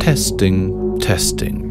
Testing, Testing.